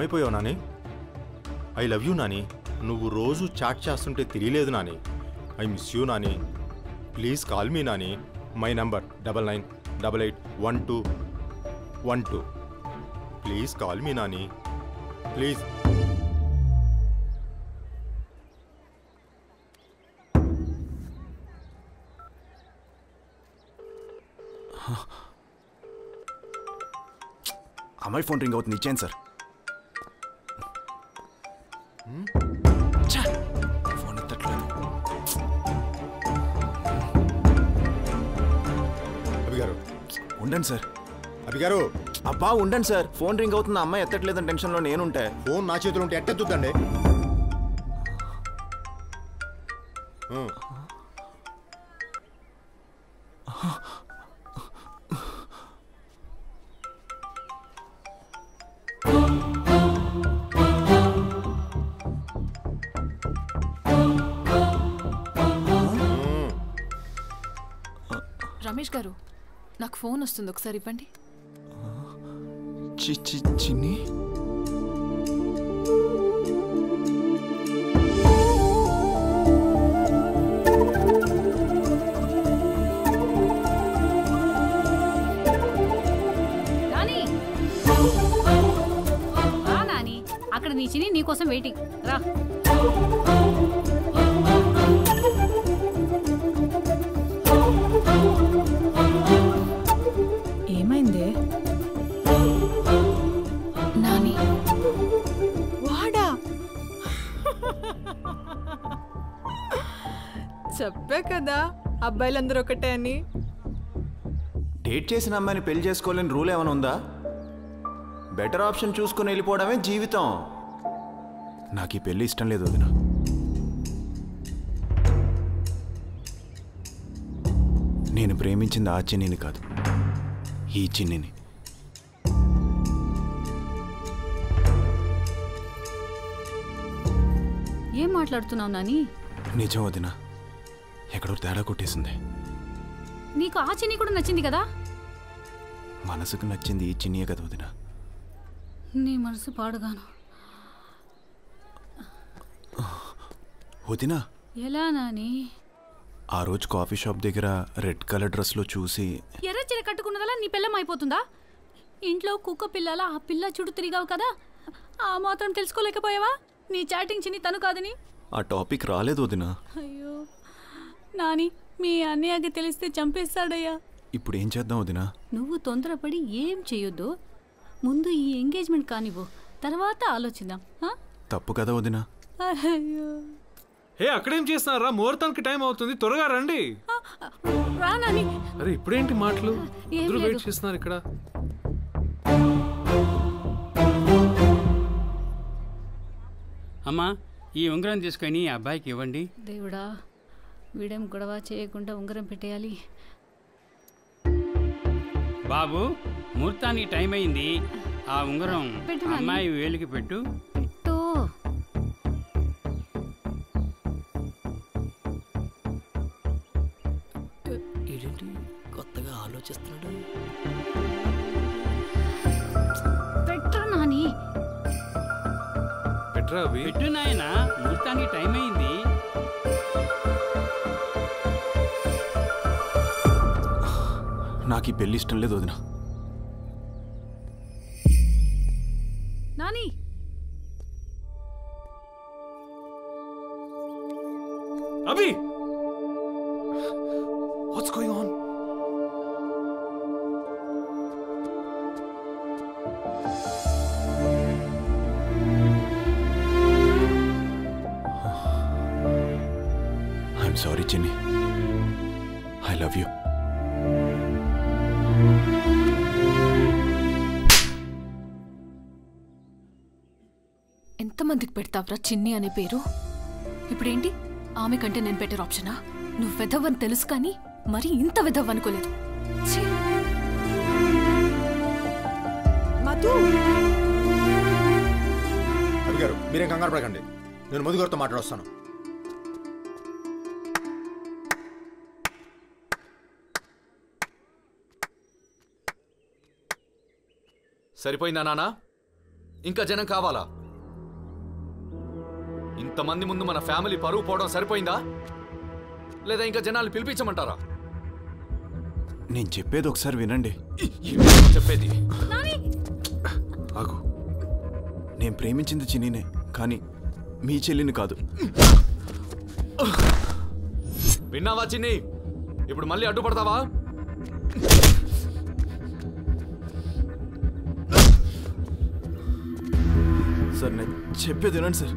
ఏమైపోయావు Nani. I love you Nani. నువ్వు రోజు chat చేస్తుంటే తెలియలేదు Nani. I miss you Nani. Please call me Nani. My number double nine double eight one two one two please call me Nani. Please అమ్మాయి phone ring అవుతుంది. ఇచ్చాను sir. Phone ఎత్తట్లేదు. అభి గారు ఉండండి sir. అభి గారు అబ్బా ఉండండి సార్. ఫోన్ రింగ్ అవుతుంది అమ్మాయి ఎత్తట్లేదని టెన్షన్లో నేనుంటే. ఫోన్ నా చేతిలో ఉంటే ఎట్టెత్తుద్దండి? ఫోన్ వస్తుంది ఒకసారి ఇవ్వండి. చిన్ని? నాని. అక్కడ నీ చిని నీకోసం వెయిటింగ్. రా. చెప్పా కదా అబ్బాయిలందరూ ఒకటే అని. డేట్ చేసిన అమ్మాయిని పెళ్ళి చేసుకోవాలని రూల్ ఏమైనా ఉందా? బెటర్ ఆప్షన్ చూసుకుని వెళ్ళిపోవడమే జీవితం. నాకు ఈ పెళ్ళి ఇష్టం లేదు వదిన. నేను ప్రేమించింది ఆ చిన్నిని కాదు ఈ చిన్నిని. ఏం మాట్లాడుతున్నావు నాని? నిజం వదిన. ఎక్కడో తేడా కొట్టేసింది. నీకు ఆ చిన్ని కూడా నచ్చింది కదా? మనసుకు నచ్చింది ఈ చిన్నియే కదా వదిన. నీ మనసు పాడుగాను. వదినా. ఎలా నాని? ఆ రోజు కాఫీ షాప్ దగ్గర రెడ్ కలర్ డ్రెస్లో చూసి ఎర్ర చీర కట్టుకున్నదలా నీ పిల్లం అయిపోతుందా? ఇంట్లో కుక్క పిల్లల ఆ పిల్ల చుట్టూ తిరిగావు కదా? ఆ మాత్రం తెలుసుకోలేకపోయావా? నీ చాటింగ్ చిన్ని తను కాదని? ఆ టాపిక్ రాలేదు వదినా. అయ్యో. నాని మీ అన్నయ్యకి తెలిస్తే చంపేస్తాడయ్యా. ఇప్పుడు ఏం చేద్దాం వదినా? నువ్వు తొందరపడి ఏం చేయొద్దు. ముందు ఈ ఎంగేజ్మెంట్ కానివ్వు తర్వాత ఆలోచిద్దాం? తప్పు కదా వదినా? అయ్యో. హే అక్కడేం చేస్తున్నారా? ముహూర్తానికి టైం అవుతుంది. త్వరగా రండి. రా నాని. అరే ఇప్పుడేంటి మాటలు? అందరూ. వెయిట్ చేస్తున్నారు ఇక్కడ. అమ్మా ఈ ఉంగరం తీసుకొని ఈ అబ్బాయికి ఇవ్వండి. దేవుడా. వీడేం గొడవ చేయకుండా ఉంగరం పెట్టేయాలి. బాబు ముహూర్తానికి టైం అయింది. ఆ ఉంగరం. అమ్మాయి వేలికి పెట్టు. పెట్టు. ఏంటి? కొత్తగా ఆలోచిస్తున్నాడు. పెట్టు నాని. పెట్రా పెట్టు నాయన ముహూర్తానికి టైం అయింది. నాకు ఈ పెళ్ళి ఇష్టం లేదు వదినా. ఎంతమందికి పెడతావ్రా చిన్ని అనే పేరు? ఇప్పుడేంటి? ఆమె కంటే నేను బెటర్ ఆప్షనా నువ్వు వెధవని తెలుసు కానీ మరి ఇంత వెధవ్ అనుకోలేదు. గారు మీరేం కంగారు పడకండి. నేను మధు గారితో మాట్లాడొస్తాను. సరిపోయిందా నానా? ఇంకా జనం కావాలా? ఇంతమంది ముందు మన ఫ్యామిలీ పరువు పోవడం సరిపోయిందా? లేదా ఇంకా జనాలు పిలిపించమంటారా? నేను చెప్పేది ఒకసారి వినండి. చెప్పేది. ఆగు. నేను ప్రేమించింది చిన్నీనే కానీ మీ చెల్లిని కాదు. విన్నావా చిన్ని? ఇప్పుడు మళ్ళీ అడ్డుపడతావా? సార్ నేను చెప్పేది వినండి సార్.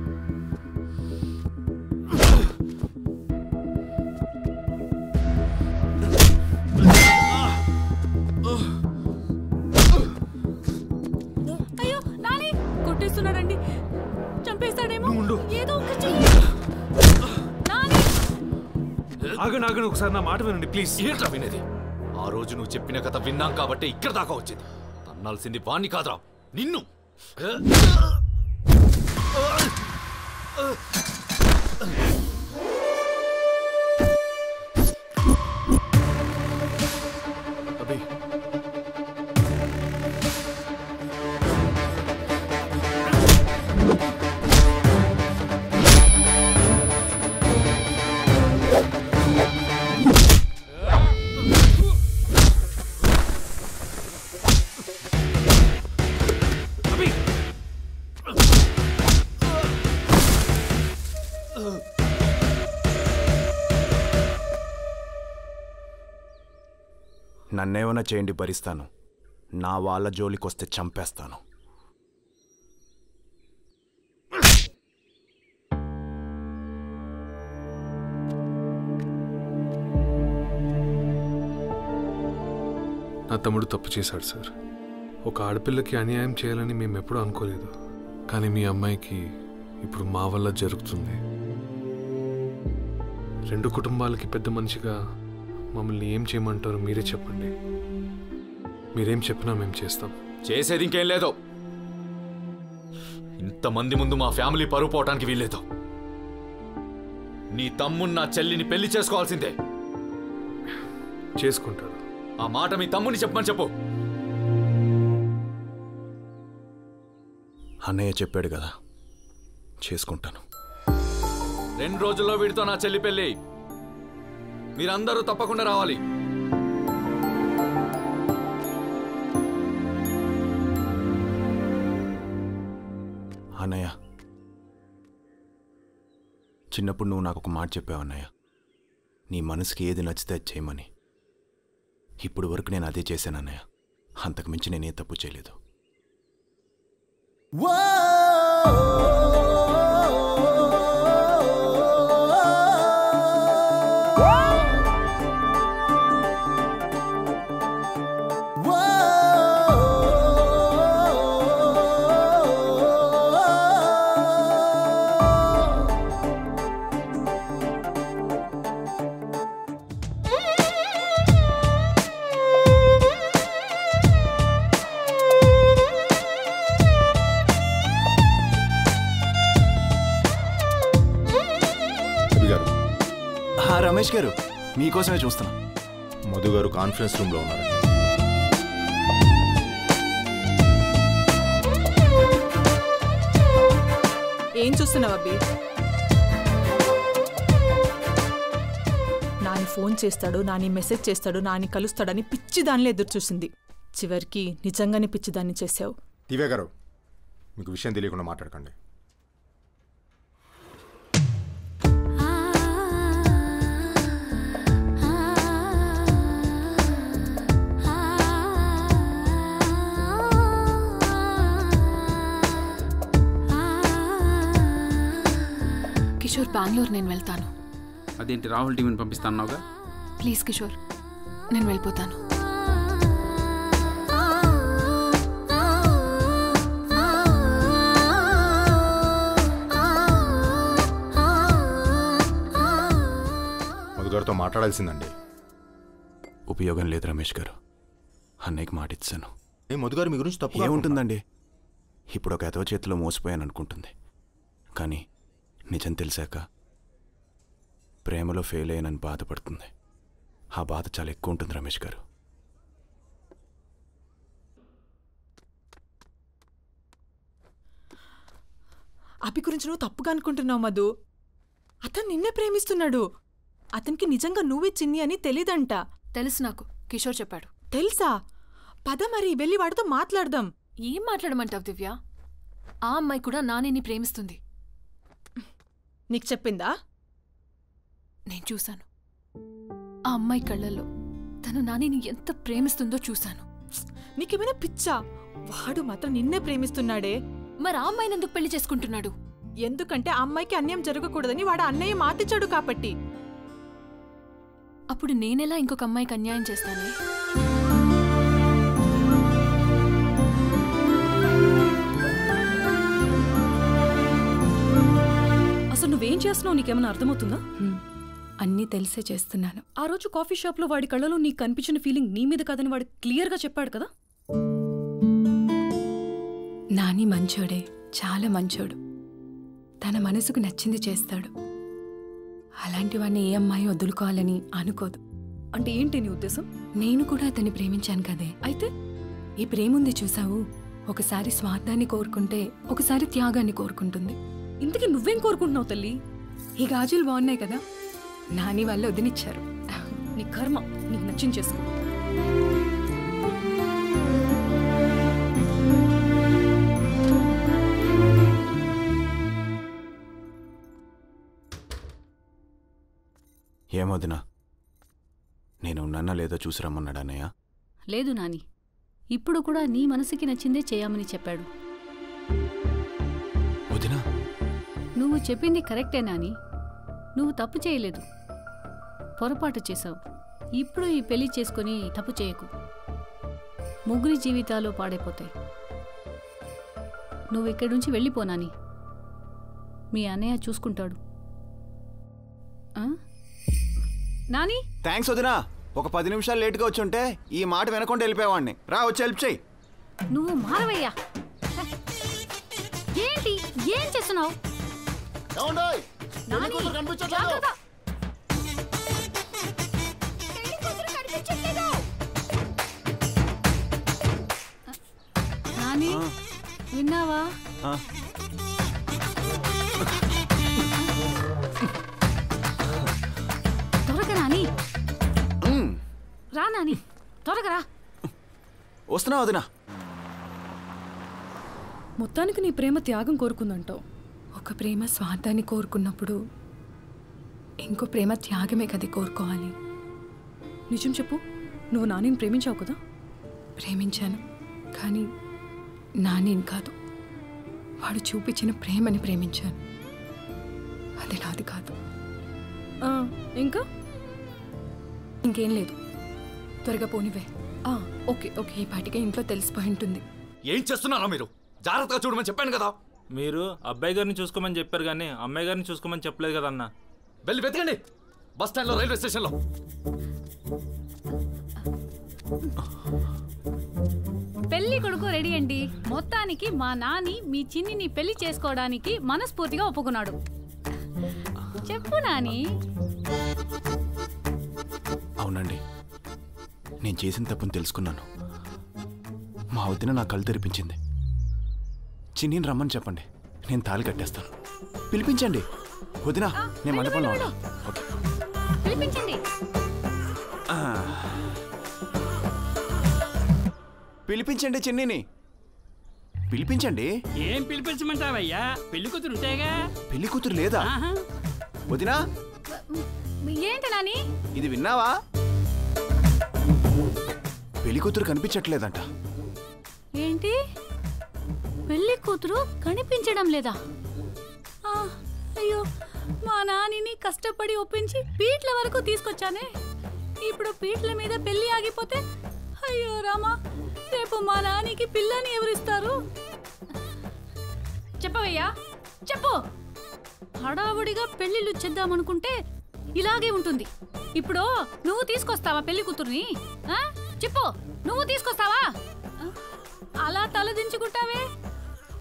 చంపేస్తాడేమో. ఏదో ఒక ఆగండి ఒకసారి నా మాట వినండి ప్లీజ్. ఏంట్రా వినేది? ఆ రోజు నువ్వు చెప్పిన కథ విన్నాం కాబట్టి ఇక్కడ దాకా వచ్చింది. అన్నాల్సింది వాణ్ణి కాదురా నిన్ను. నన్నేమైనా చేయండి భరిస్తాను. నా వాళ్ళ జోలికొస్తే చంపేస్తాను. నా తమ్ముడు తప్పు చేశాడు సార్. ఒక ఆడపిల్లకి అన్యాయం చేయాలని మేము ఎప్పుడూ అనుకోలేదు. కానీ మీ అమ్మాయికి ఇప్పుడు మా వల్ల జరుగుతుంది. రెండు కుటుంబాలకి పెద్ద మనిషిగా మమ్మల్ని ఏం చేయమంటారో మీరే చెప్పండి. మీరేం చెప్పినా మేము చేస్తాం. చేసేది ఇంకేం లేదు. ఇంతమంది ముందు మా ఫ్యామిలీ పరువు పోవటానికి వీల్లేదు. నీ తమ్ముడు నా చెల్లిని పెళ్ళి చేసుకోవాల్సిందే. చేసుకుంటాడు ఆ మాట మీ తమ్ముని చెప్పమని చెప్పు. అన్నయ్య చెప్పాడు కదా చేసుకుంటాను. రెండు రోజుల్లో వీడితో నా చెల్లి పెళ్ళి మీరందరూ తప్పకుండా రావాలి. అన్నయ్య. చిన్నప్పుడు నువ్వు నాకు ఒక మాట చెప్పావు అన్నయ్య. నీ మనసుకి ఏది నచ్చితే అది చేయమని. ఇప్పుడు వరకు నేను అదే చేశాను అన్నయ్య. అంతకు మించి నేనే తప్పు చేయలేదు. రవి రమేష్ గారు మీకోసమే చూస్తున్నా. మధు గారు కాన్ఫరెన్స్ రూమ్లో ఉన్నారు. ఏం చూస్తున్నావు అబ్బి? నాని ఫోన్ చేస్తాడు నాని మెసేజ్ చేస్తాడు నాని కలుస్తాడని పిచ్చి దానిలో ఎదురు చూసింది. చివరికి నిజంగానే పిచ్చిదాన్ని చేసావు దివ్య గారు మీకు విషయం తెలియకుండా మాట్లాడకండి. బెంగళూరు నేను వెళ్తాను. అదేంటి రాహుల్ టీవీని పంపిస్తాన్నావుగా ప్లీజ్ కిషోర్ నేను వెళ్ళిపోతాను. మధు గారితో మాట్లాడాల్సిందండి. ఉపయోగం లేదు రమేష్ గారు. అన్నయ్యకి మాట ఇచ్చాను. ఏ మధు గారు మీ గురించి తప్పు ఏముంటుందండి? ఇప్పుడు ఒక ఎదవ చేతిలో మోసపోయాను అనుకుంటుంది కానీ నిజం తెలిసాక ప్రేమలో ఫెయిల్ అయ్యానని బాధపడుతుంది. ఆ బాధ చాలా ఎక్కువ ఉంటుంది రమేష్ గారు. అభి గురించి నువ్వు తప్పుగా అనుకుంటున్నావు మధు. అతను నిన్నే ప్రేమిస్తున్నాడు. అతనికి నిజంగా నువ్వే చిన్ని అని తెలీదంట. తెలుసు నాకు. కిషోర్ చెప్పాడు. తెలుసా? పద మరి వెళ్ళి వాడితో మాట్లాడదాం. ఏం మాట్లాడమంటావు దివ్య? ఆ అమ్మాయి కూడా నానిని ప్రేమిస్తుంది. నీకు చెప్పిందా? నేను చూశాను. ఆ అమ్మాయి కళ్ళల్లో తను నానిని ఎంత ప్రేమిస్తుందో చూశాను. నీకేమైనా పిచ్చా? వాడు మాత్రం నిన్నే ప్రేమిస్తున్నాడే. మరి ఆ అమ్మాయిని ఎందుకు పెళ్ళి చేసుకుంటున్నాడు? ఎందుకంటే ఆ అమ్మాయికి అన్యాయం జరగకూడదని వాడు అన్నయ్య మాటిచ్చాడు కాబట్టి. అప్పుడు నేనెలా ఇంకొక అమ్మాయికి అన్యాయం చేస్తానే? నువ్వేం చేస్తున్నావు? నీకేమైనా అర్థమవుతుందా? అన్నీ తెలిసే చేస్తున్నాను. ఆ రోజు కాఫీ షాప్లో వాడి కళ్ళలో నీకు కనిపించిన ఫీలింగ్ నీ మీద కాదని వాడు క్లియర్గా చెప్పాడు కదా? నాని మంచోడే చాలా మంచోడు. తన మనసుకు నచ్చింది చేస్తాడు. అలాంటి వాడిని ఏ అమ్మాయి వదులుకోవాలని అనుకోదు. అంటే ఏంటి నీ ఉద్దేశం? నేను కూడా అతన్ని ప్రేమించాను కదే. అయితే? ఈ ప్రేముంది చూసావు? ఒకసారి స్వార్థాన్ని కోరుకుంటే ఒకసారి త్యాగాన్ని కోరుకుంటుంది. ఇంతకీ నువ్వేం కోరుకుంటున్నావు తల్లి? ఈ గాజులు బాగున్నాయి కదా. నాని వాళ్ళు వదినిచ్చారు. నీ కర్మ నీకు నచ్చింది చేసుకో. ఏమొదినా నేను ఉన్నానా లేదో చూసి రమ్మన్నాడు అన్నయ్య? లేదు నాని. ఇప్పుడు కూడా నీ మనసుకి నచ్చిందే చేయమని చెప్పాడు. చెప్పింది కరెక్టే నాని. నువ్వు తప్పు చేయలేదు. పొరపాటు చేశావు. ఇప్పుడు ఈ పెళ్ళి చేసుకొని తప్పు చేయకు. ముగ్గురి జీవితాలు పాడైపోతాయి. నువ్వు ఇక్కడి నుంచి వెళ్ళిపో నాని. మీ అన్నయ్య చూసుకుంటాడు? నాని? థ్యాంక్స్ వదినా. ఒక పది నిమిషాలు లేట్గా వచ్చి ఉంటే ఈ మాట వినకుండా వెళ్ళిపోయేవాడిని. రా వచ్చి హెల్ప్ చేయి నువ్వు మారవయ్యా ఏంటి? ఏం చేస్తున్నావు? నాని, విన్నావా? త్వరగా నాని. రా నాని త్వరగా రా. వస్తున్నా వదినా? మొత్తానికి నీ ప్రేమ త్యాగం కోరుకుందంటావు. ఒక ప్రేమ స్వార్థాన్ని కోరుకున్నప్పుడు ఇంకో ప్రేమ త్యాగమే కది కోరుకోవాలి. నిజం చెప్పు నువ్వు నానిని ప్రేమించావు కదా? ప్రేమించాను కానీ నానేం కాదు. వాడు చూపించిన ప్రేమని ప్రేమించాను. అది నాది కాదు. ఆ, ఇంకా? ఇంకేం లేదు. త్వరగా పోనివే. ఆ, ఓకే ఓకే ఈ పాటికే ఇంట్లో తెలిసిపోయి ఉంటుంది. ఏం చేస్తున్నారా మీరు? జాగ్రత్తగా చూడమని చెప్పాను కదా. మీరు అబ్బాయి గారిని చూసుకోమని చెప్పారు కానీ అమ్మాయి గారిని చూసుకోమని చెప్పలేదు కదన్నా వెళ్ళి వెతకండి. బస్ స్టాండ్లో రైల్వే స్టేషన్లో పెళ్ళి కొడుకు రెడీ అండి. మొత్తానికి మా నాని మీ చిన్నిని పెళ్ళి చేసుకోవడానికి మనస్ఫూర్తిగా ఒప్పుకున్నాడు. చెప్పు నాని. అవునండి. నేను చేసిన తప్పుని తెలుసుకున్నాను. మా వదిన నా కళ్ళు తెరిపించింది. చిన్నీని రమ్మని చెప్పండి. నేను తాళి కట్టేస్తాను పిలిపించండి. వదినా నేను మండపంలో పిలిపించండి. పిలిపించండి చిన్నీని. పిలిపించండి. ఏం పిలిపించమంటావయ్యా? పెళ్ళి కూతురు ఉంటేగా. పెళ్ళి కూతురు లేదా. వదినా. ఏంటి నాని? ఇది విన్నావా? పెళ్ళి కూతురు కనిపించట్లేదంట. ఏంటి? పెళ్ళి కూతురు కనిపించడం లేదా? అయ్యో మా నానిని కష్టపడి ఒప్పించి పీట్ల వరకు తీసుకొచ్చానే. ఇప్పుడు పీట్ల మీద పెళ్ళి ఆగిపోతే అయ్యో రామా రేపు మా నానికి పిల్లని ఎవరిస్తారు? చెప్పవయ్యా చెప్పు. హడావుడిగా పెళ్ళిళ్ళు చేద్దామనుకుంటే ఇలాగే ఉంటుంది. ఇప్పుడు నువ్వు తీసుకొస్తావా పెళ్ళి కూతుర్ని? చెప్పు నువ్వు తీసుకొస్తావా? అలా తలదించుకుంటావే?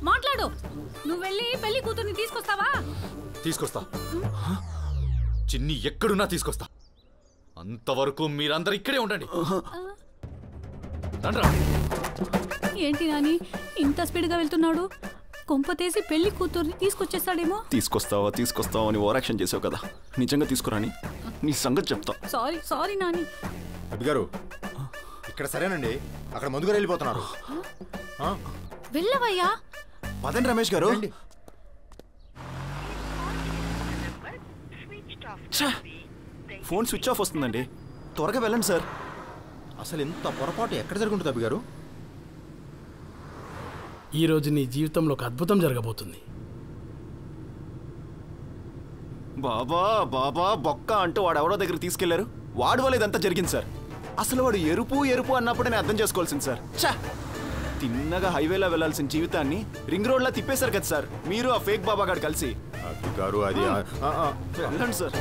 మాట్లాడు. నువ్వు వెళ్ళి పెళ్ళి కూతుర్ని తీసుకొస్తావా? తీసుకొస్తా. చిన్ని ఎక్కడున్నా తీసుకొస్తా. అంతవరకు మీరందరూ ఇక్కడే ఉండండి. ఏంటి నాని ఇంత స్పీడ్గా వెళ్తున్నాడు? కొంపతేసి పెళ్ళి కూతుర్ని తీసుకొచ్చేస్తాడేమో? తీసుకొస్తావా తీసుకొస్తావా అని ఓవరాక్షన్ చేసావు కదా. నిజంగా తీసుకురాని నీ సంగతి చెప్తా. Sorry sorry Nani. అబ్బి గారు ఇక్కడ సరేనండి. అక్కడ ముందుగా వెళ్ళిపోతున్నారు. వెళ్ళవయ్యా. పదండి రమేష్ గారు! ఫోన్ స్విచ్ ఆఫ్ వస్తుందండి. త్వరగా వెళ్ళండి సార్. అసలు ఇంత పొరపాటు ఎక్కడ జరుగుంటుంది అబ్బి గారు? ఈ రోజు నీ జీవితంలో ఒక అద్భుతం జరగబోతుంది. బాబా బాబా బొక్క అంటూ వాడు ఎవరో దగ్గరికి తీసుకెళ్ళారు. వాడు వల్ల ఇదంతా జరిగింది సార్. అసలు వాడు ఎరుపు ఎరుపు అన్నప్పుడే నేను అర్థం చేసుకోవాల్సింది సార్. ఛా! తిన్నగా హైవేలో వెళ్ళాల్సిన జీవితాన్ని రింగ్ రోడ్లా తిప్పేశారు కదా సార్. మీరు ఆ ఫేక్ బాబా గారు కలిసి అది. వెళ్ళండి సార్.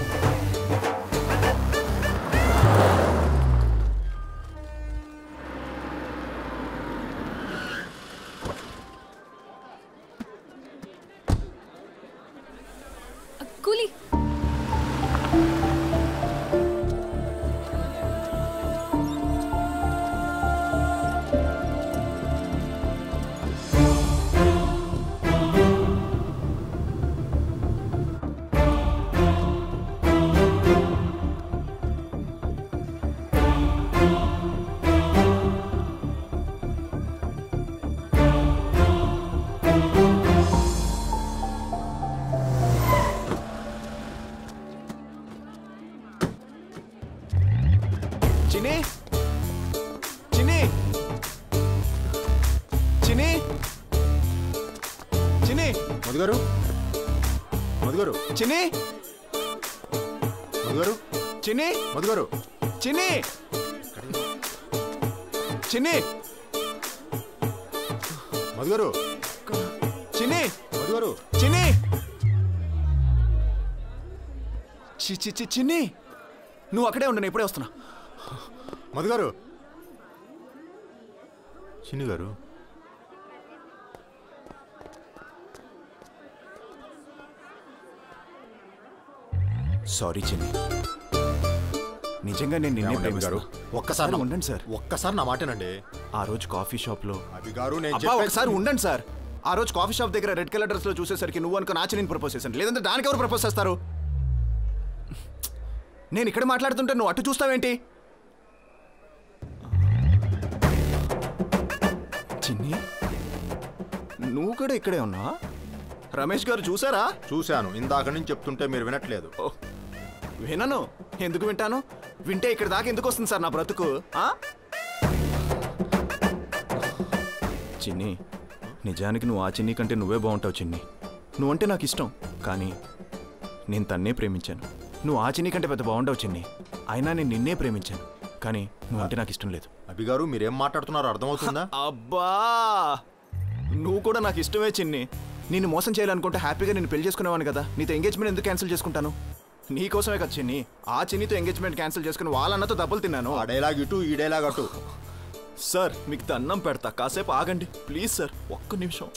చిన్ని? మధు గారు చిన్ని? మధు గారు చిన్ని? చిన్ని? మధు గారు చిన్ని? మధు గారు చిన్ని? చి చి చి చిన్ని? నువ్వు అక్కడే ఉండు నేను ఇప్పుడే వస్తున్నా. మధు గారు చిన్ని గారు? సారీ చిన్ని. నిజంగా నేను నిన్నే ప్రేమిస్తున్నా. ఒక్కసారి ఉండండి సార్. ఒక్కసారి నా మాటేనండి. ఆ రోజు కాఫీ షాప్లో అభి గారు ఒకసారి ఉండండి సార్. ఆ రోజు కాఫీ షాప్ దగ్గర రెడ్ కలర్ డ్రెస్లో చూసేసరికి నువ్వు అనుకో నాచి నేను ప్రపోజ్ చేశాను. లేదంటే దానికి ఎవరు ప్రపోజ్ చేస్తారు? నేను ఇక్కడ మాట్లాడుతుంటే నువ్వు అటు చూస్తావేంటి? చిన్ని నువ్వు కూడా ఇక్కడే ఉన్నా రమేష్ గారు చూసారా? చూశాను. ఇందాక నుంచి చెప్తుంటే మీరు వినట్లేదు. వినను. ఎందుకు వింటాను? వింటే ఇక్కడ దాకా ఎందుకు వస్తుంది సార్ నా బ్రతుకు? ఆ? చిన్ని నిజానికి నువ్వు ఆ చిన్ని కంటే నువ్వే బాగుంటావు చిన్ని. నువ్వంటే నాకు ఇష్టం. కానీ నేను తన్నే ప్రేమించాను. నువ్వు ఆ చిన్ని కంటే పెద్ద బాగుంటావు చిన్ని. అయినా నేను నిన్నే ప్రేమించాను. కానీ నువ్వంటే నాకు ఇష్టం లేదు. అభి గారు మీరేం మాట్లాడుతున్నారో అర్థమవుతుందా? అబ్బా! నువ్వు కూడా నాకు ఇష్టమే చిన్ని. నిన్ను మోసం చేయాలనుకుంటే హ్యాపీగా నేను పెళ్ళి చేసుకునేవాను కదా. నీతో ఎంగేజ్మెంట్ ఎందుకు క్యాన్సిల్ చేసుకుంటాను? నీ కోసమే కదా చిన్ని. ఆ చిన్నితో ఎంగేజ్మెంట్ క్యాన్సిల్ చేసుకుని వాళ్ళన్నతో దెబ్బలు తిన్నాను. ఆ డైలాగ్ ఇటు ఈ డైలాగ్ అటు. సార్ మీకు దండం పెడతా. కాసేపు ఆగండి. ప్లీజ్ సార్ ఒక్క నిమిషం.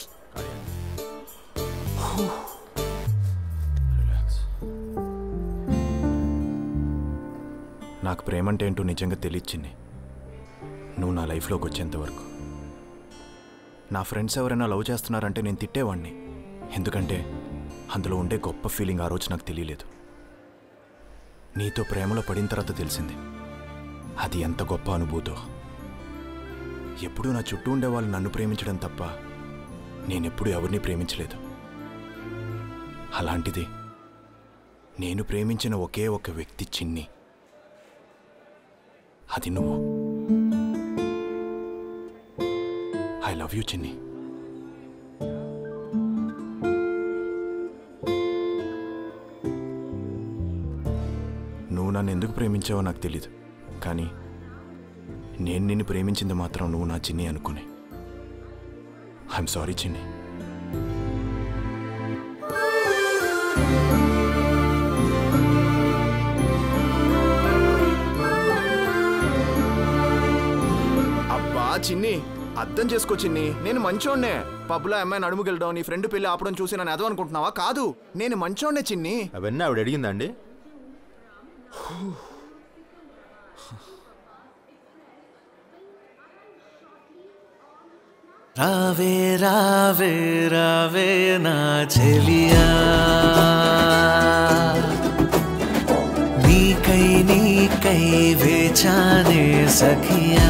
నాకు ప్రేమంటే ఏంటో నిజంగా తెలియచ్చింది నువ్వు నా లైఫ్లోకి వచ్చేంత వరకు. నా ఫ్రెండ్స్ ఎవరైనా లవ్ చేస్తున్నారంటే నేను తిట్టేవాడిని ఎందుకంటే అందులో ఉండే గొప్ప ఫీలింగ్ ఆ రోజు నాకు తెలియలేదు. నీతో ప్రేమలో పడిన తర్వాత తెలిసింది. అది ఎంత గొప్ప అనుభూతో. ఎప్పుడూ నా చుట్టూ ఉండేవాళ్ళు నన్ను ప్రేమించడం తప్ప నేనెప్పుడు ఎవరిని ప్రేమించలేదు. అలాంటిది నేను ప్రేమించిన ఒకే ఒక వ్యక్తి చిన్ని. అది నువ్వు. ఐ లవ్ యూ చిన్ని. నన్ను ఎందుకు ప్రేమించావో నాకు తెలీదు. కానీ నేను నిన్ను ప్రేమించింది మాత్రం నువ్వు నా చిన్ని అనుకుని. ఐఎమ్ సారీ చిన్ని. అబ్బా చిన్ని అర్థం చేసుకో చిన్ని. నేను మంచోడ్నే. పబ్లో అమ్మాయిని అడుగుకెళ్ళడం నీ ఫ్రెండ్ పెళ్ళి ఆపడం చూసి నన్ను ఎదవ అనుకుంటున్నావా కాదు నేను మంచోడ్నే చిన్ని. అవన్నీ ఆవిడ అడిగిందండి रावे रावे रावे ना चलिया। नी कई नी कई बेचाने सखिया।